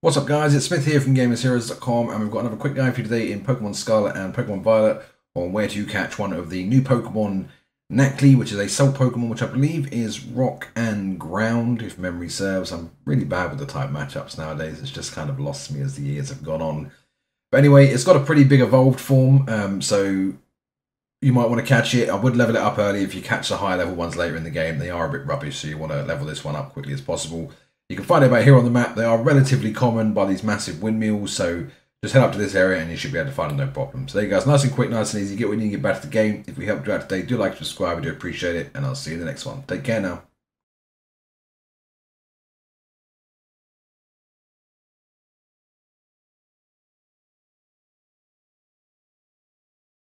What's up guys, it's Smith here from GamersHeroes.com and we've got another quick guide for you today in Pokemon Scarlet and Pokemon Violet on where to catch one of the new Pokemon Nacli, which is a Salt Pokemon which I believe is Rock and Ground, if memory serves. I'm really bad with the type matchups nowadays, it's just kind of lost me as the years have gone on. But anyway, it's got a pretty big evolved form, um, so you might want to catch it. I would level it up early if you catch the higher level ones later in the game. They are a bit rubbish, so you want to level this one up quickly as possible. You can find it about here on the map. They are relatively common by these massive windmills, so just head up to this area and you should be able to find them no problem. So there you guys, nice and quick, nice and easy. Get when you need, get back to the game. If we helped you out today, do like, subscribe, we do appreciate it, and I'll see you in the next one. Take care now.